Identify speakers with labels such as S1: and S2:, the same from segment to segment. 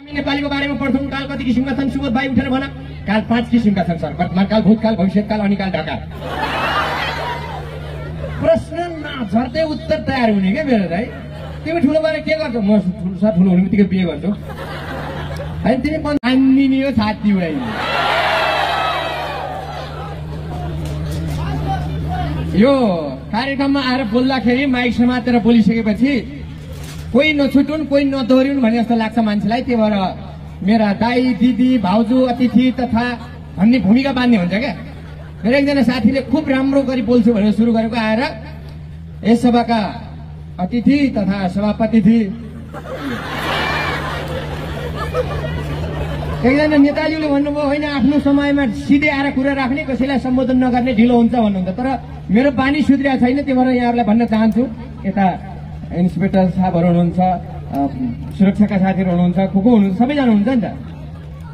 S1: हामी नेपालीको बारेमा पढ्छौँ काल कति किसिमका छन् सुबोध भाइ उठेर भन काल पाँच किसिमका छन् सर वर्तमान काल भूतकाल भविष्यकाल अनिकाल ढकाल प्रश्न नझर्दै उत्तर तयार हुने क्या मेरो है तिमी ठुलो भएर के गर्छौ म ठुलो सर ठुलो हुने बित्तिकै बिहे गर्छु होइन तिमी पनि आन्दिनी हो छाती अहिले। यो कार्यक्रममा आएर बोल्दाखेरि माइक समातेर बोलिसकेपछि कोही नछुटुन् कोही नदोहोरिन् भन्ने जस्तो लाग्छ मान्छेलाई। त्यही भएर मेरा दाई दिदी भाउजू अतिथि तथा भन्ने भूमिका बाँध्ने हुन्छ क्या। मेरो एकजना साथीले खुब राम्रो गरी बोल्छु भनेर सुरु गरेको आएर यस सभाका अतिथि तथा सभापति एकजना नेताजीले भन्नुभयो होइन आफ्नो समयमा सिधै आएर कुरा राख्ने कसैलाई सम्बोधन नगर्ने ढिलो हुन्छ भन्नुहुन्छ। तर मेरो बानी सुध्रिया छैन त्यही भएर यहाँहरूलाई भन्न चाहन्छु। यता इन्सपेक्टर साहबहरू हुनुहुन्छ अ, सुरक्षाका साथीहरू हुनुहुन्छ को को हुनुहुन्छ सबैजना हुनुहुन्छ नि त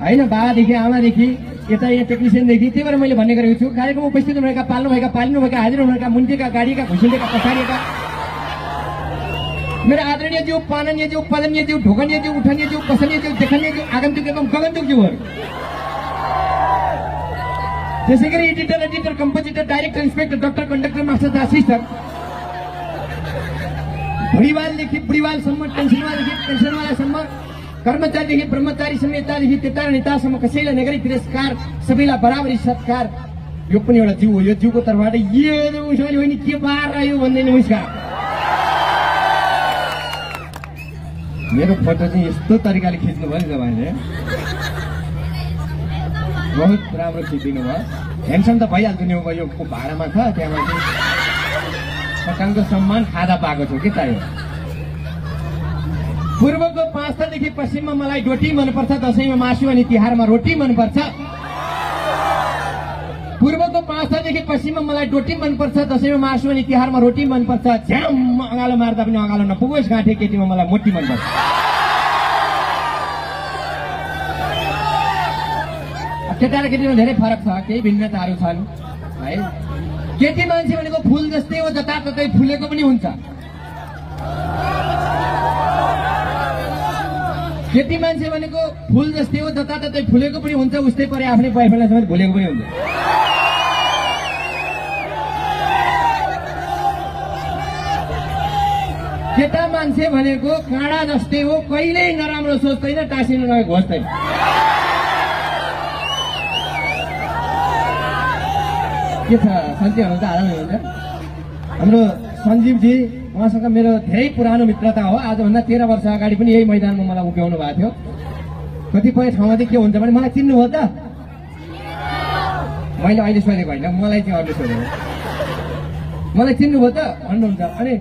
S1: होइन बाबादेखि आमादेखि यता यहाँ टेक्निसियनदेखि त्यही भएर मैले भन्ने गरेको छु कार्यक्रममा उपस्थित हुनुभएका पाल्नुभएका पालिनुभएका हाजिर हुनुभएका मुन्टेका गाडीका घुसिँडेका पछाडिएका मेरो आदरणीय ज्यू पाननीय ज्यू पदनीय ज्यू ढोकनीय ज्यू उठनीय ज्यू पसनीय ज्यू देखनीय ज्यू आगन्तुक एवं गगन्तुक ज्यूहरू त्यसै गरी editor editor compositor director inspector doctor conductor master assistant भुँडीवालदेखि बुढीवालसम्म टेन्सनवालदेखि पेन्सनवालासम्म कर्मचारीदेखि ब्रह्मचारीसम्म यतादेखि त्यता र नेतासम्म कसैलाई नगरी तिरस्कार सबैलाई बराबरी सत्कार. यो पनि एउटा जिउ हो यो जिउको तर्फबाट यो होइन के बार आयो? भन्दै नमस्कार. मेरो फोटो चाहिँ यस्तो तरिकाले खिच्नु भयो नि तपाईँले। बहुत राम्रो खिचिदिनु भयो। हेन्डसम त भइहाल्छ नि यो भाडामा छ त्यहाँमा सरकारको सम्मान खाजा पाएको छु के चाहियो? पूर्वको पाँचदेखि पश्चिममा मलाई डोटी मनपर्छ दसैँमा मासु अनि तिहारमा रोटी मनपर्छ। पूर्वको पाँचदेखि पश्चिममा मलाई डोटी मनपर्छ दसैँमा मासु अनि तिहारमा रोटी मनपर्छ। झ्याम अँगालो मार्दा पनि अँगालो नपुगोस् गाँठे केटीमा मलाई मोटी मनपर्छ। केटा र केटीमा धेरै फरक छ केही भिन्नताहरू छन् है? केटी मान्छे भनेको फुल जस्तै हो जताततै फुलेको पनि हुन्छ। केटी मान्छे भनेको फुल जस्तै हो जताततै फुलेको पनि हुन्छ उस्तै परे आफ्नै बोयफ्रेन्डलाई समेत भुलेको पनि हुन्छ। केटा मान्छे भनेको काँडा जस्तै हो कहिल्यै नराम्रो सोच्दैन टाँसिनु नभए घोज्दैन के छ सन्चै हुनुहुन्छ आरामै हुनुहुन्छ हाम्रो सञ्जीवजी उहाँसँग मेरो धेरै पुरानो मित्रता हो। आजभन्दा तेह्र वर्ष अगाडि पनि यही मैदानमा मलाई उभ्याउनु भएको थियो। कतिपय ठाउँमा चाहिँ के हुन्छ भने मलाई चिन्नुभयो त। मैले अहिले सोधेको होइन मलाई चाहिँ अरूले सोधेको। मलाई चिन्नुभयो त भन्नुहुन्छ। अनि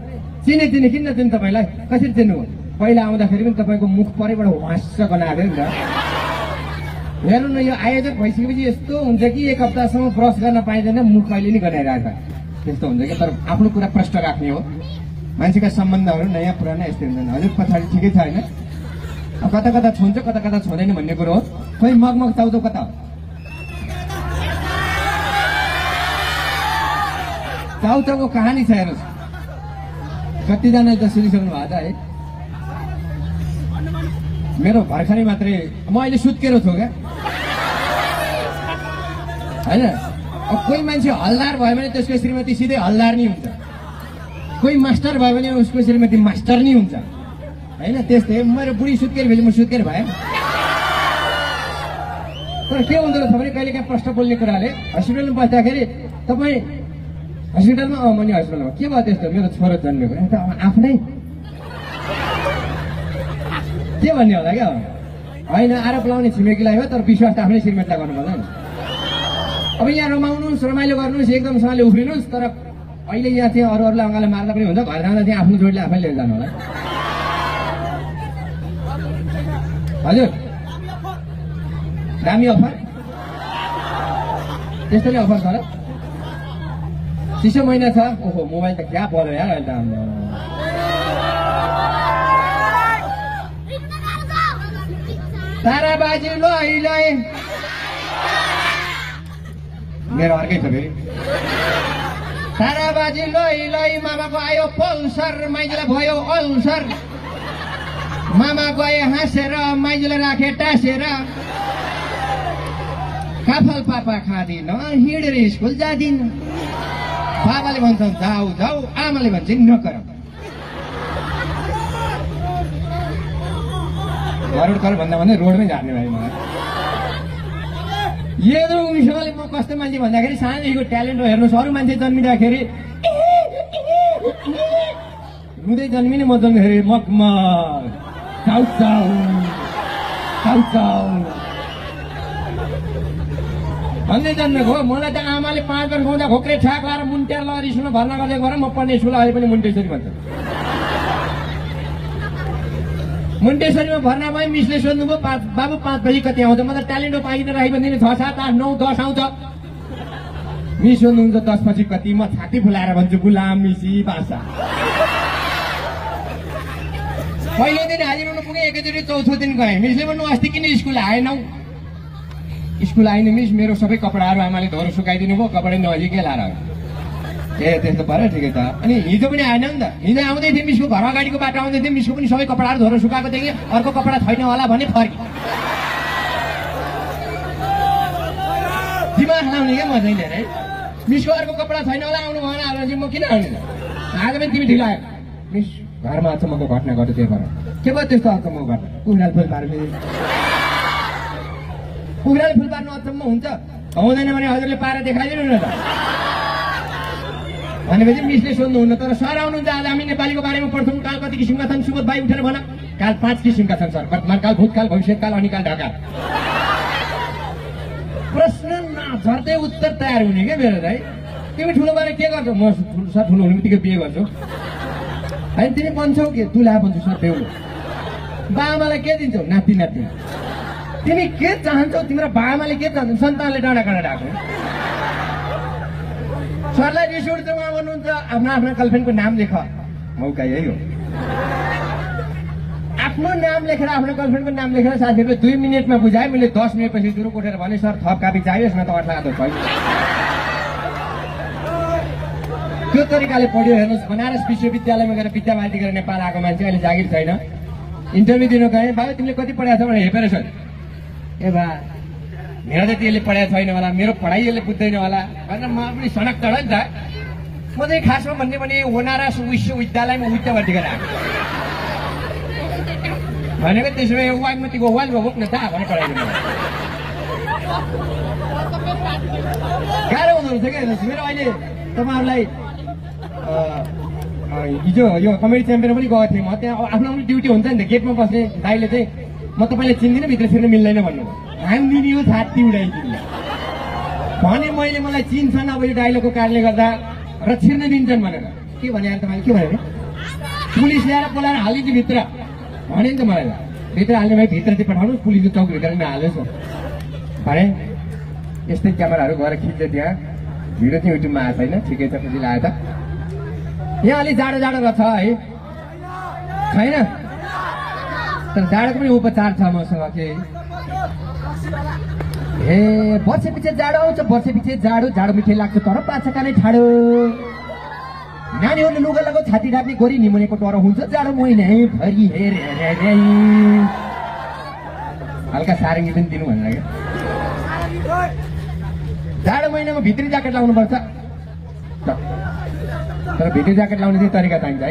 S1: चिने चिने किन नचिन् तपाईँलाई? कसरी चिन्नुभयो पहिला आउँदाखेरि पनि तपाईँको मुख परैबाट हाँस्छ गनाएको थियो नि त। हेर्नु न यो आयोजक भइसकेपछि यस्तो हुन्छ कि एक हप्तासम्म ब्रस गर्न पाइँदैन मुख कहिले नि छ? त्यस्तो हुन्छ कि तर आफ्नो कुरा प्रष्ट राख्ने हो। मान्छेका सम्बन्धहरू नयाँ पुरानो यस्तै हुन्छन् हजुर पछाडि ठिकै छ होइन? कता कता छुन्छ कता कता छुँदैन भन्ने कुरो हो। खोइ मगमग चाउचाउ कता? हो कहानी छ हेर्नुहोस्। कतिजना त सुनिसक्नु भएको छ है? मेरो भर्खरै मात्रै म अहिले सुत्केर छु क्या? होइन? अब कोही मान्छे हलदार भयो भने त्यसको श्रीमती सिधै हलदार नै हुन्छ। कोही मास्टर भयो भने उसको श्रीमती मास्टर नै हुन्छ। होइन? त्यस्तै मेरो बुढी सुत्केर भेपछि म सुत्केर भएँ। तर के हुँदो रहेछ भने कहिले काहीँ प्रश्न बोल्ने कुराले हस्पिटलमा बस्दाखेरि तपाईँ हस्पिटलमा अँ म नि हस्पिटलमा। के भयो त्यस्तो? मेरो छोरो जन्मेको आफ्नै। के भन्ने होला क्या? होइन आरोप लाउने छिमेकीलाई हो तर विश्वास त आफ्नै श्रीमतीलाई गर्नु पर्दैन अब यहाँ रमाउनुहोस् रमाइलो गर्नुहोस् एकदमसँगले उफ्रिनुहोस् तर अहिले यहाँ चाहिँ अरू अरूलाई अँगालो मार्दा पनि हुन्छ घर जाँदा चाहिँ आफ्नो जोडीले आफै लिएर जानु होला हजुर। दामी अफर। त्यस्तो नै अफर छ र? चिसो महिना छ। ओहो मोबाइल त क्या पऱ्यो यार अहिले त हाम्रो। ताराबाजी लो अहिले। मेरो अर्कै छ फेरि ताराबाजी लै लै मामाको आयो पल्सर माइतीलाई भयो अल्सर। मामा गए हाँसेर माइजूलाई राखे टाँसेर। काफल पापा खाँदिन हिँडेर स्कुल जाँदिन। बाबाले भन्छन् जाऊ जाऊ। आमाले भन्छ नकर घर भन्दा भन्दै रोडमै झार्ने भाइ मलाई। यत्रो उमेरले म कस्तो मान्छे भन्दाखेरि सानैदेखिको ट्यालेन्ट हो हेर्नुहोस् अरू मान्छे जन्मिँदाखेरि रुँदै जन्मिने म जन्मिँदाखेरि चाउ भन्दै जन्मेको हो मलाई त आमाले पाँच वर्ष खुवाउँदा खोक्रे ठ्याक लाएर लगेर स्कुलमा भर्ना गर्दै गएर म पढ्ने स्कुल अहिले पनि मुन्टेश्वरी भन्छ मुन्टेश्वरीमा भर्ना भएँ मिसले सोध्नुभयो पाँच बाबु पाँच बजी कति आउँछ? म त ट्यालेन्टो पाइदिन राखी भनिदिने छ सात आठ नौ दस आउँछ। मिस सोध्नुहुन्छ दस पछि कति? म छाती फुलाएर भन्छु गुलाम मिसी भाषा पहिलो दिन हाजिर हुनु पुगेँ एकैचोटि चौथो दिन गएँ। मिसले भन्नु अस्ति किन स्कुल आएनौ? स्कुल आइन मिस मेरो सबै कपडाहरू आमाले धोरो सुकाइदिनु भयो कपडा नजिकै लाएर। ए त्यस्तो पऱ्यो ठिकै छ अनि हिजो पनि आएन नि त हिजो आउँदै थिएँ मिसको घर अगाडिको बाटो आउँदै थिएँ मिसको पनि सबै कपडाहरू धोरो सुकाएको देखेँ अर्को कपडा छैन होला भने फर्केँ दिमाग लाउने क्या म चाहिँ धेरै मिसको अर्को कपडा छैन होला आउनु भएन आज चाहिँ म किन आउने आज पनि तिमी ढिलो आयो मिस घरमा अचम्मको घटना घट्यो त्यही भएर के भयो त्यस्तो अचम्मको घटना कुखुराले फुल पार्नु कुखुराले फुल पार्नु अचम्म हुन्छ हुँदैन भने हजुरले पारा देखाइदिनु न त भनेपछि मिसले सोध्नुहुन्न तर सर आउनुहुन्छ आज हामी नेपालीको बारेमा पढ्छौँ काल कति किसिमका छन् सुबोध भाइ उठेर भन काल पाँच किसिमका छन् सर वर्तमान काल भूतकाल भविष्यकाल अनिकाल ढकाल प्रश्न नझर्दै उत्तर तयार हुने क्या मेरो चाहिँ तिमी ठुलो भएर के गर्छौ म सर ठुलो हुने बित्तिकै बिहे गर्छु होइन तिमी भन्छौ के तुला भन्छौ सर बेहुलो बाबालाई के दिन्छौ नाति नाति तिमी के चाहन्छौ तिम्रो बाबाले के चाहन्छौ सन्तानले डाँडा काँडा ढाको सरलाई रिस उठ्छ उहाँ भन्नुहुन्छ आफ्नो आफ्नो गर्लफ्रेन्डको नाम लेख। मौका यही हो। आफ्नो नाम लेखेर आफ्नो गर्लफ्रेन्डको नाम लेखेर साथीहरूले दुई मिनटमा बुझाएँ मैले दस मिनटपछि सुरु कोठेर भने सर थप कापी चाहियोस् न त अठा त छैन त्यो तरिकाले पढ्यो हेर्नुहोस् बनारस विश्वविद्यालयमा गएर विद्यावारिधि गरेर नेपाल आएको मान्छे अहिले जागिर छैन। इन्टरभ्यू दिनु गएँ बाबु तिमीले कति पढाएको छ? भने हेपेर छ ए बा मेरो त त्यसले पढाएको छैन होला मेरो पढाइ यसले बुझ्दैन होला भनेर म पनि सनक चढ नि त म चाहिँ खासमा भन्ने भने बनारस विश्वविद्यालयमा उच्चवर्ती गरेर आएको भनेको त्यसो भए वागमतीको वाल बोक न त भनेर पढाइदिनु गाह्रो हुँदो रहेछ क्या मेरो अहिले तपाईँहरूलाई हिजो यो कमेडी च्याम्पियन पनि गएको थिएँ म त्यहाँ आफ्नो आफ्नो ड्युटी हुन्छ नि त गेटमा बस्ने दाइले चाहिँ म तपाईँलाई चिन्दिनँ भित्र छिर्न मिल्दैन भन्नु हान्दिने हो छाती उडाइदिने भने मैले मलाई चिन्छन् अब यो डाइलगको कारणले गर्दा र छिर्न दिन्छन् भनेर। के भने यार तपाईँले के अरे? पुलिस ल्याएर बोलाएर हालिदिन्छु भित्र? भने नि त मलाई भित्र हाल्ने भए भित्र चाहिँ पठाउनु पुलिसको चौक भित्र पनि हाल्नुहोस् न भने यस्तै क्यामेराहरू गएर खिच्छ त्यहाँ। भिडियो चाहिँ युट्युबमा आएको छैन। ठिकै छ खुसी लाग्यो त यहाँ अलिक जाडो जाडो रहेछ है। छैन? तर जाडोको पनि उपचार छ मसँग के? ए वर्ष पछि जाडो आउँछ वर्ष पछि जाडो जाडो मिठै लाग्छ तर पाछा नै ठाडो। नानीहरूले लुगा लगाउ छाती ढाक्ने गरी निमुनेको डर हुन्छ जाडो महिना भरि हेर। हल्का सारङ्गी पनि दिनु भनेर जाडो महिनामा भित्री ज्याकेट लाउनुपर्छ। तर भित्री ज्याकेट लाउने चाहिँ तरिका चाहिन्छ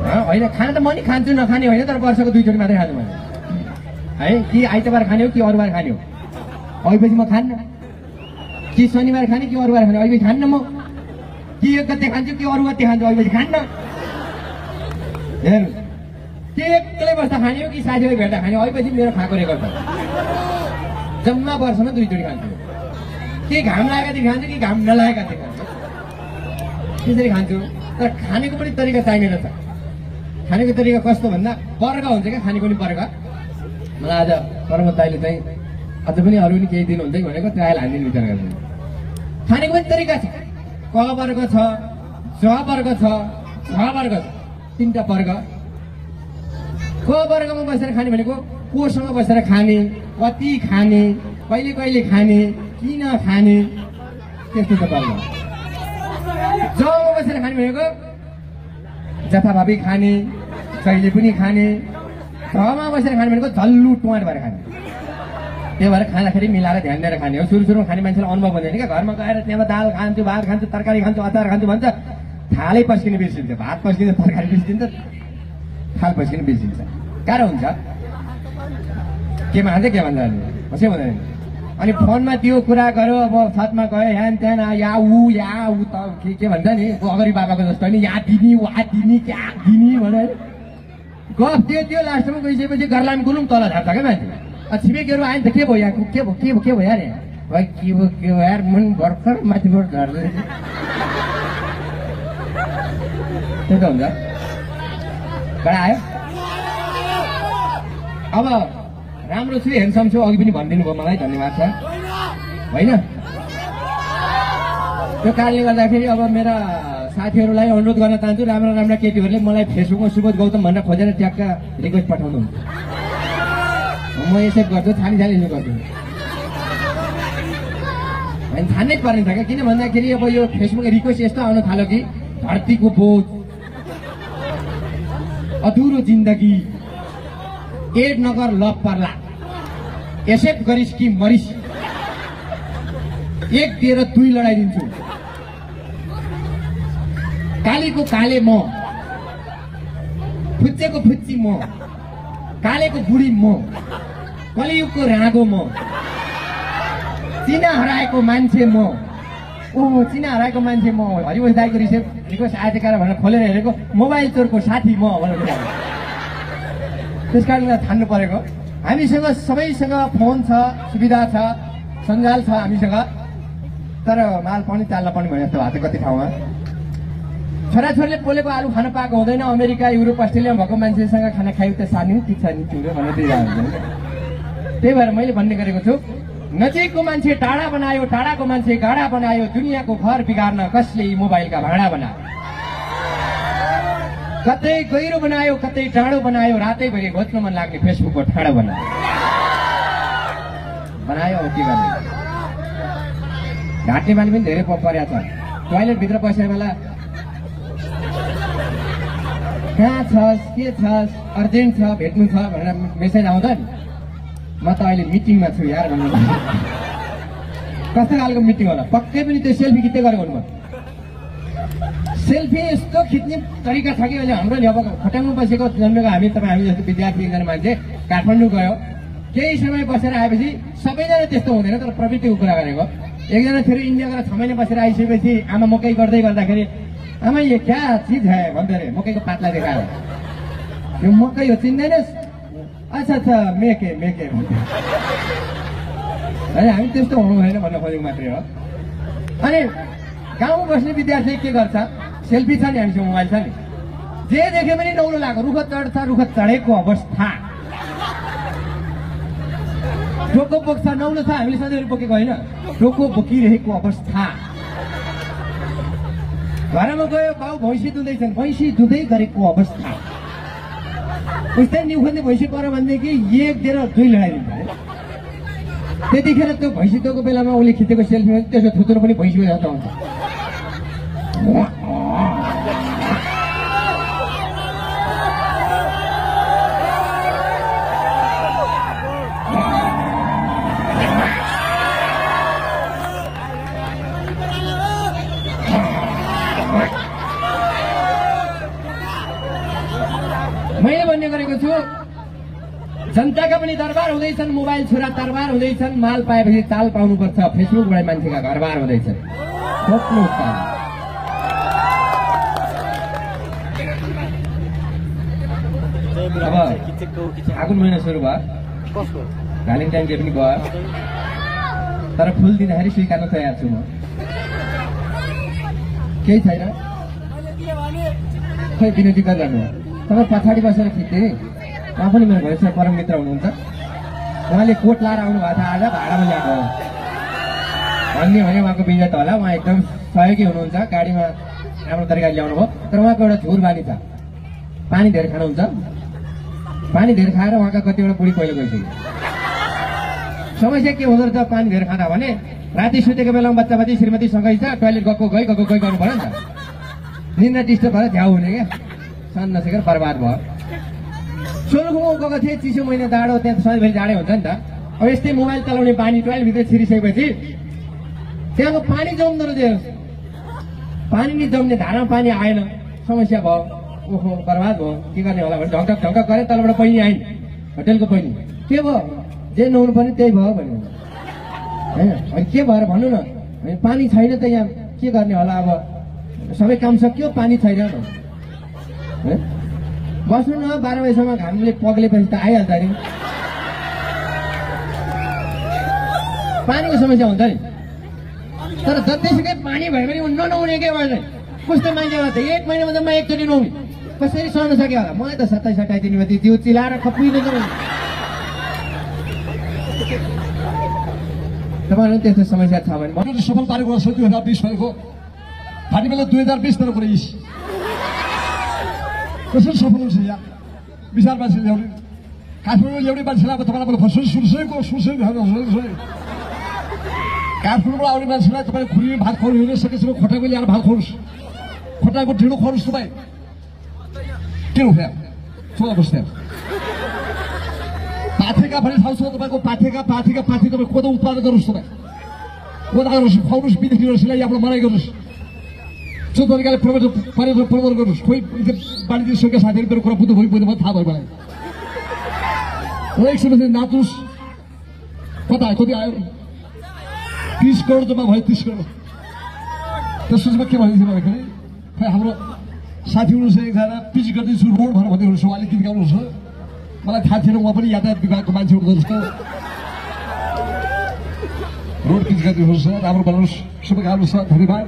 S1: हँ, होइन खाना त म नि खान्छु नखाने होइन तर वर्षको दुईचोटि मात्रै खानु भने है? कि आइतबार खाने हो कि अरू बार खाने हो? अहिलेपछि म खान्न। कि शनिबार खाने कि अरू बार खाने अहिले खान्न म। कि एक गते खान्छु कि अरू गते खान्छु? अहिले खान्न। हेर्नु। के एक्लै बस्दा खाने हो कि साथीभाइ भेट्दा खाने हो? मेरो खाएको रेकर्ड छ। जम्मा वर्षमा दुईचोटि खान्छु। के घाम लागेको खान्छु कि घाम नलागेका थियो खान्छु। त्यसरी खान्छु। तर खानेको पनि तरिका चाहिने रहेछ। खानेको तरिका कस्तो भन्दा वर्ग हुन्छ क्या खानेको पनि वर्ग मलाई आज दाइले चाहिँ अझ पनि अरू पनि केही दिनुहुन्छ कि भनेको त्यो आएर हानिदिने विचार गर्दैन खानेको पनि तरिका छ। क वर्ग छ ज वर्ग छ झ वर्ग छ तिनवटा वर्ग। क वर्गमा बसेर खाने भनेको कोसँग बसेर खाने कति खाने कहिले कहिले खाने किन खाने त्यस्तो छ वर्ग। जमा बसेर खाने भनेको जथाभावी खाने जहिले पनि खाने घरमा बसेर खाने भनेको झल्लु टुवार भएर खाने त्यही भएर खाँदाखेरि मिलाएर ध्यान दिएर खाने हो सुरु सुरुमा खाने मान्छेलाई अनुभव हुँदैन क्या घरमा गएर त्यहाँ दाल खान्छु भात खान्छु तरकारी खान्छु अचार खान्छु भन्छ थालै पस्किने बिर्सिन्छ भात पस्किन्छ तरकारी बिर्सिन्छ थाल पस्किने बिर्सिन्छ गाह्रो हुन्छ के भन्छ के भन्छ कसै भन्दैन अनि फोनमा त्यो कुरा गर्यो अब छतमा गयो ह्यान त्यान या ऊ या ऊ त के के भन्छ नि अगाडि बाबाको जस्तो होइन या दिनी वा दिनी क्या दिनी भनेर त्यो त्यो लास्टमा गइसकेपछि घरलाम गुलुङ तल झार्छ क्या मान्छे। छिमेकीहरू आयो नि त के भयो यहाँ? के भयो? के भयो? के भयो अरे भाइ के भयो? के भयो यार मन भर्खर माथिबाट झर्दै त्यही त हुन्छ। बाट आयो। अब राम्रो छु हेन्सम छु अघि पनि भनिदिनु भयो मलाई धन्यवाद छ। होइन? त्यो कारणले गर्दाखेरि अब मेरा साथीहरूलाई अनुरोध गर्न चाहन्छु राम्रा राम्रा केटीहरूले मलाई फेसबुकमा सुबोध गौतम भनेर खोजेर ट्याक्क रिक्वेस्ट पठाउनु। म एक्सेप्ट गर्छु छानी छानी गर्छु। होइन छान्नै पर्ने छ क्या किन भन्दाखेरि अब यो फेसबुक रिक्वेस्ट यस्तो आउन थाल्यो कि धरतीको बोझ अधुरो जिन्दगी एड नगर लप पर्ला। एक्सेप्ट गरिस् कि मरिस। एक दिएर दुई लडाइदिन्छु। कालीको काले म। फुच्चेको फुच्ची म। कालेको बुढी म। कलियुगको राँगो म। चिना हराएको मान्छे म। ओहो चिना हराएको मान्छे म। हरिवंश दाईको रिसेप रिक्वेस्ट आएको भनेर खोलेर हेरेको मोबाइल चोरको साथी म भनेर। त्यस कारणले ठान्नु परेको। हामीसँग सबैसँग फोन छ सुविधा छ सञ्जाल छ हामीसँग। तर माल पनि चाल्न पनि भने जस्तो भएको छ कति ठाउँमा। छोराछोरीले पोलेको आलु खान पाएको हुँदैन। अमेरिका युरोप अस्ट्रेलियामा भएको मान्छेसँग खाना खायो त सानी ठिक छ नि तिम्रो भनेर दिइरहेको हुन्छ। त्यही भएर मैले भन्ने गरेको छु नजिकको मान्छे टाढा बनायो टाढाको मान्छे गाडा बनायो दुनियाँको घर बिगार्न कसले यी मोबाइलका भाँडा बनायो? कतै गहिरो बनायो कतै टाढो बनायो रातैभरि घोच्न मन लाग्ने फेसबुकको ठाडो बनायो। बनायो अब के गर्ने? ढाँट्ने बानी पनि धेरै परेको छ। टोइलेटभित्र बसेर बेला कहाँ छस् के छस् अर्जेन्ट छ भेट्नु छ भनेर मेसेज आउँदा नि म त अहिले मिटिङमा छु यार भन्नु कस्तो खालको मिटिङ होला? पक्कै पनि त्यो सेल्फी खिच्दै गरेको हुनुभयो सेल्फी यस्तो खिच्ने तरिका छ कि अहिले हाम्रो नि अब खोटाङमा बसेको जन्मेको हामी तपाईँ हामी जस्तो विद्यार्थी एकजना मान्छे काठमाडौँ गयो। केही समय बसेर आएपछि सबैजना त्यस्तो हुँदैन तर प्रवृत्तिको कुरा गरेको। एकजना फेरि इन्डिया गएर छ महिना बसेर आइसकेपछि आमा मकै गर्दै गर्दाखेरि आमा यो क्या चिज है भन्दै अरे मकैको पातलाई देखाएर यो मकै हो चिन्दैनस् अच्छा अच्छा मेके मेके भन्दै होइन हामी त्यस्तो हुनु भएन भन्न खोजेको मात्रै हो अनि गाउँमा बस्ने विद्यार्थी के गर्छ सेल्फी छ नि हामीसँग मोबाइल छ नि जे देख्यो पनि नौलो लाग्यो रुख चढ्छ रुख चढेको अवस्था टोको बोक्छ नौलो छ हामीले सधैँ बोकेको होइन टोको बोकिरहेको अवस्था घरमा गयो बाउ भैँसी दुँदैछन् भैँसी दुँदै गरेको अवस्था उस्तै निउखन्ने भैँसी पर भनेदेखि एक दिएर दुई लडाइदिन्छ त्यतिखेर त्यो भैँसी दोको बेलामा उसले खिचेको सेल्फीमा त्यसको थुत्रो पनि भैँसीको जस्तो हुन्छ जनताका पनि दरबार हुँदैछन् मोबाइल छुरा दरबार हुँदैछन् माल पाएपछि चाल पाउनुपर्छ फेसबुकबाट मान्छेका घरबार हुँदैछन्। अब फागुन महिना सुरु भयो। भ्यालेन्टाइन डे पनि भयो। तर फुल दिँदाखेरि स्वीकार्न तयार छु म। केही छैन? खै विनती गरिरहनु तपाईँ पछाडि बसेर खिच्थे उहाँ पनि मेरो भविष्य परम मित्र हुनुहुन्छ। उहाँले कोट लाएर आउनु भएको छ आज भाडामा ल्याएको हो। भन्ने भने उहाँको विजय होला। उहाँ एकदम सहयोगी हुनुहुन्छ। गाडीमा राम्रो तरिकाले ल्याउनु भयो। तर उहाँको एउटा झुर बानी छ। पानी धेरै खानुहुन्छ। पानी धेरै खाएर उहाँका कतिवटा बुढी पहिलो गइसक्यो समस्या के हुँदो रहेछ पानी धेरै खाँदा भने राति सुतेको बेलामा बच्चा बच्ची श्रीमती सँगै छ टोइलेट गएको गई गएको गई गर्नु पऱ्यो नि त। निन्द्रा डिस्टर्ब भएर झ्याउ हुने क्या। सन नसकेर बर्बाद भयो। सोलुखुमा गएको थिएँ चिसो महिना जाडो त्यहाँ सधैँभरि जाडै हुन्छ नि त। अब यस्तै मोबाइल चलाउने पानी टोइलभित्र छिरिसकेपछि त्यहाँको पानी जम्दो रहेछ। पानी नि जम्ने धारामा पानी आएन। समस्या भयो। ओहो बर्बाद भयो। के गर्ने होला भने ढङ्क ढङ्क गरे तलबाट बहिनी आइन् होटेलको बहिनी के भयो? जे नहुनु पर्ने त्यही भयो भन्यो। होइन? अनि के भएर भन्नु न? पानी छैन त यहाँ। के गर्ने होला अब? सबै काम सकियो पानी छैन? बस्नु न बाह्र बजीसम्म घामले पग्लेपछि त आइहाल्छ नि। पानीको समस्या हुन्छ नि। तर जतिसुकै पानी भयो भने ननुहाउने के भएन कस्तो मान्छेलाई त एक महिनामा जम्मा एकचोटि नुहाउने। कसरी सहन सक्यो होला? मलाई त सत्ताइस सट्टाइस दिनमा त्यो चिलाएर खप्पिँदैन तपाईँहरू त्यस्तो समस्या छ भने
S2: सफल पारेको वर्ष दुई हजार बिस भएको। फाटी बेला दुई हजार बिस तर इस। कसरी सफल हुन्छ यहाँ विचार मान्छे ल्याउने काठमाडौँ ल्याउने मान्छेलाई अब तपाईँलाई मैले सुरसैको सुरसै सुरसै काठमाडौँबाट आउने मान्छेलाई तपाईँ खुरी भात खुवाउनु सकेसम्म खोटाको ल्याएर भात खुवाउनुहोस् खोटाको ढिँडो खुवाउनुहोस् तपाईँ किन उठ्या सोध्नुहोस् त्यहाँ पाथेका भन्ने ठाउँ छ तपाईँको पाथेका पाथेका पाथी तपाईँ कोदो उत्पादन गर्नुहोस् तपाईँ कोदा गर्नुहोस् खुवाउनुहोस् विदेशी यहाँबाट मनाइ गर्नुहोस् त्यो तरिकाले प्रवर्तन पर्यटन प्रवर्तन गर्नुहोस् खोइ बाँडिदिनु सकेका साथीहरू मेरो कुरा बुझ्नु भयो थाहा भयो मलाई। एक समय नाच्नुहोस् कता कति आयो? तिस करोड जम्मा भयो तिस करोड। त्यसपछि के भनिदिन्छु भन्दाखेरि खै हाम्रो साथी हुनुहुन्छ एकजना पिच गर्दैछु रोड भनेर भन्दै हुनुहुन्छ उहाँले गीत गाउनुहुन्छ मलाई थाहा थिएन उहाँ पनि यातायात विभागको मान्छे हुनुहुँदो रहेछ रोड पिच गर्दै हुनुहुन्छ राम्रो बनाउनुहोस्। शुभकामना छ धन्यवाद।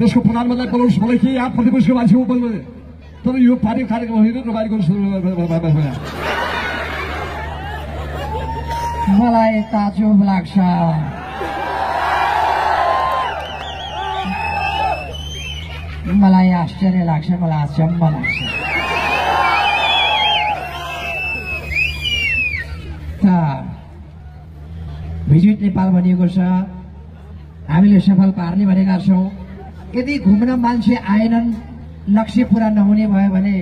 S2: त्यसको प्रधानमन्त्रीलाई बोलाउनुहोस् मलाई के यहाँ प्रतिपक्षको मान्छे हो बोल्नु तर यो पार्टी कार्यक्रम होइन गर्नुहोस्
S3: मलाई ताजुब लाग्छ। मलाई आश्चर्य लाग्छ मलाई अचम्म लाग्छ। भिजिट नेपाल भनिएको छ। हामीले सफल पार्ने भनेका छौँ। यदि घुम्न मान्छे आएनन् लक्ष्य पुरा नहुने भयो भने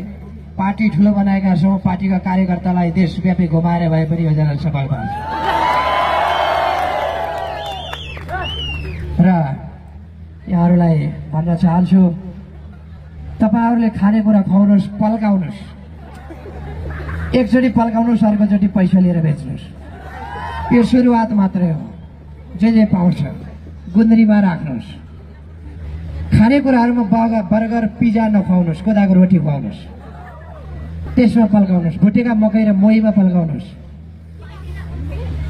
S3: पार्टी ठुलो बनाएका छौँ पार्टीका कार्यकर्तालाई देशव्यापी घुमाएर भए पनि योजना सफल पार्छ र यहाँहरूलाई भन्न चाहन्छु तपाईँहरूले खानेकुरा खुवाउनुहोस् पल्काउनुहोस्। एकचोटि पल्काउनुहोस् अर्कोचोटि पैसा लिएर बेच्नुहोस्। यो सुरुवात मात्रै हो। जे जे पाउँछ गुन्द्रीमा राख्नुहोस्। खानेकुराहरूमा बर्गर बर्गर पिज्जा नखुवाउनुहोस् कोदाको रोटी खुवाउनुहोस्। त्यसमा पल्काउनुहोस् भुटेका मकै र मोहीमा पल्काउनुहोस्।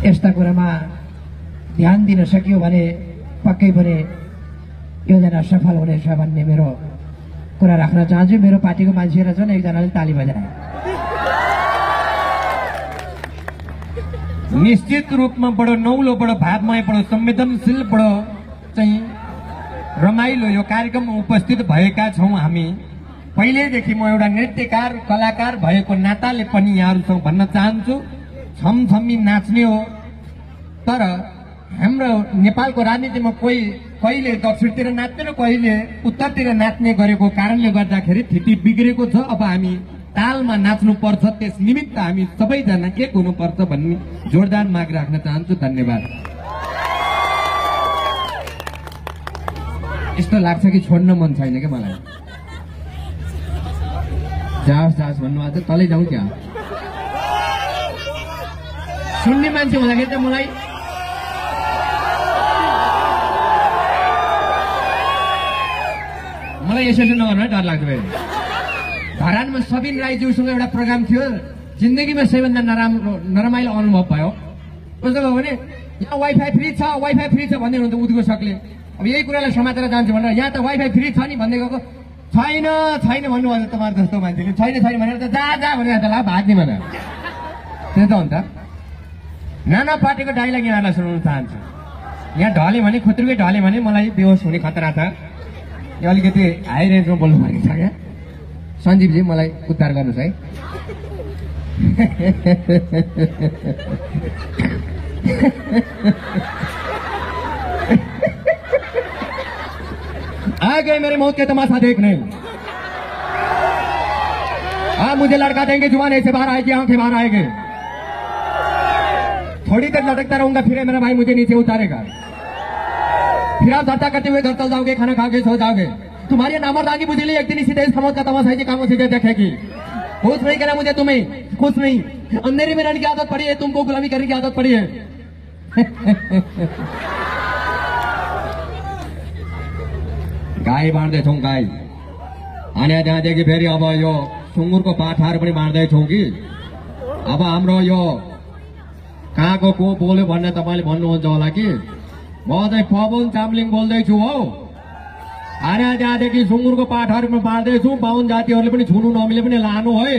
S3: यस्ता कुरामा ध्यान दिन सकियो भने पक्कै पनि योजना सफल हुनेछ भन्ने मेरो कुरा राख्न चाहन्छु। मेरो पार्टीको मान्छेहरू छन् एकजनाले ताली बजाए।
S1: निश्चित रूपमा बडो नौलो बडो भावमय बडो संवेदनशील बडो चाहिँ रमाइलो यो कार्यक्रममा उपस्थित भएका छौँ हामी। पहिल्यैदेखि म एउटा नृत्यकार कलाकार भएको नाताले पनि यहाँहरूसँग भन्न चाहन्छु। छमछमी नाच्ने हो। तर हाम्रो नेपालको राजनीतिमा कोही कहिले दक्षिणतिर नाच्ने र कहिले उत्तरतिर नाच्ने गरेको कारणले गर्दाखेरि स्थिति बिग्रेको छ। अब हामी तालमा नाच्नु पर्छ त्यस निमित्त हामी सबैजना एक हुनुपर्छ भन्ने जोरदार माग राख्न चाहन्छु। धन्यवाद। यस्तो लाग्छ कि छोड्न मन छैन क्या मलाई? जाओस् जाओस् भन्नु अझ तलै जाउँ क्या? सुन्ने मान्छे हुँदाखेरि त मलाई? मलाई यसो नगर्नु है डर लाग्छ फेरि धरानमा सबिन राईज्यूसँग एउटा प्रोग्राम थियो। जिन्दगीमा सबैभन्दा नराम्रो नरमाइलो अनुभव भयो। कस्तो भयो भने यहाँ वाइफाई फ्री छ वाइफाई फ्री छ भन्दै हुनुहुन्छ उद्घो सकले अब यही कुरालाई समातेर जान्छु भनेर यहाँ त वाइफाई फ्री छ नि भन्दै गएको। छैन छैन भन्नुभयो तपाईँहरू जस्तो मान्छेले। छैन छैन भनेर त जा जा भनेर त ला भाग्ने भनेर त्यो त हुन्छ नाना पार्टीको डाइलग यहाँलाई सुनाउन चाहन्छु। यहाँ ढले भने खुत्रुकै ढले भने मलाई बेहोस हुने खतरा छ। यो अलिकति हाई रेन्जमा बोल्नु भएको छ क्या। सञ्जीवजी मलाई उद्धार गर्नुहोस् है। आ गए मेरे मौत के तमाशा देखने। हाँ मुझे लड़का देंगे, ज़ुबान ऐसे बाहर आएगी, आँखें बाहर आएँगे। थोड़ी देर लटकता रहूँगा, फिर मेरा भाई मुझे नीचे उतारेगा। फिर आप धरता करते हुए घर जाओगे, खाना खा के सो जाओगे। तुम्हारी नामर्दागी मुझे लिए एक दिन इसी देश खमोत का तमाशा है कि कामों से देखेगी। खुश नहीं करना मुझे तुम्हें खुश नहीं। अंधेरे में रहने की आदत पड़ी है, तुमको गुलामी करने की आदत पड़ी है। गाई बाँड्दैछौँ गाई। अनि त्यहाँदेखि फेरि अब यो सुँगुरको पाठाहरू पनि बाँड्दैछौँ कि। अब हाम्रो यो कहाँको को बोल्यो भन्ने तपाईँले भन्नुहुन्छ होला कि। म चाहिँ पवन चामलिङ बोल्दैछु हौ। अनि त्यहाँदेखि सुँगुरको पाठाहरू पनि बाँड्दैछु बाहुन जातिहरूले पनि छुनु नमिले पनि लानु है।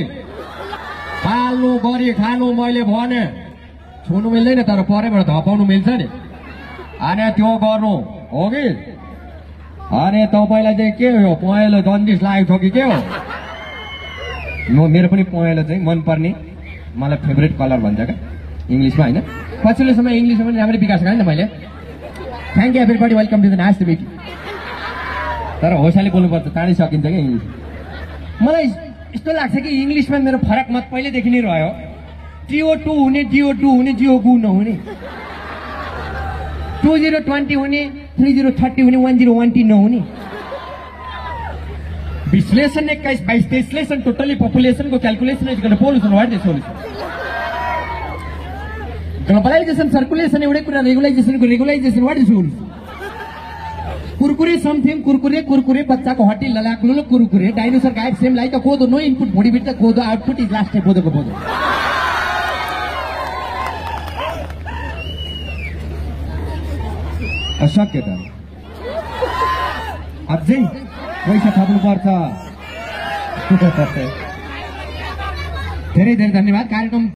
S1: पाल्नु गरी खानु मैले भने। छुनु मिल्दैन तर परैबाट धपाउनु मिल्छ नि। अनि त्यो गर्नु हो कि। अनि तपाईँलाई चाहिँ के हो? पहेँलो जन्डिस लागेको छ कि के हो? म मेरो पनि पहेँलो चाहिँ मनपर्ने मलाई फेभरेट कलर भन्छ क्या इङ्ग्लिसमा होइन। पछिल्लो समय इङ्ग्लिसमा पनि राम्रै विकास गरेँ नि मैले। Thank you everybody welcome to the nice meeting तर होसाले बोल्नुपर्छ चाँडै सकिन्छ क्या इङ्ग्लिस। मलाई यस्तो लाग्छ कि इङ्ग्लिसमा मेरो फरक मत पहिल्यैदेखि नै रह्यो। जिओ टू हुने जिओ टू हुने जिओ गु नहुने टू जिरो ट्वेन्टी हुने थ्री जिरो थर्टी हुने वान जिरो वान टी नहुने विश्लेषण एक्काइस बाइस तेइसलेसन totally पपुलेसनको calculation is pollution what solution globalisation circulation एउटै कुरा रेगुलाइजेसनको regularisation what is rule Kurkure something Kurkure Kurkure बच्चाको हड्डी ललाक्लुलो कुरकुरे डाइनोसर गायब सेम लाइक कोदो नो इनपुट भुँडी बिट्छ कोदो आउटपुट इज लास्ट बोधोको बोधो सक्यो त अझै पैसा थप्नुपर्छ धेरै धेरै धन्यवाद कार्यक्रम